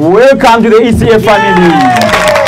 Welcome to the ECF family.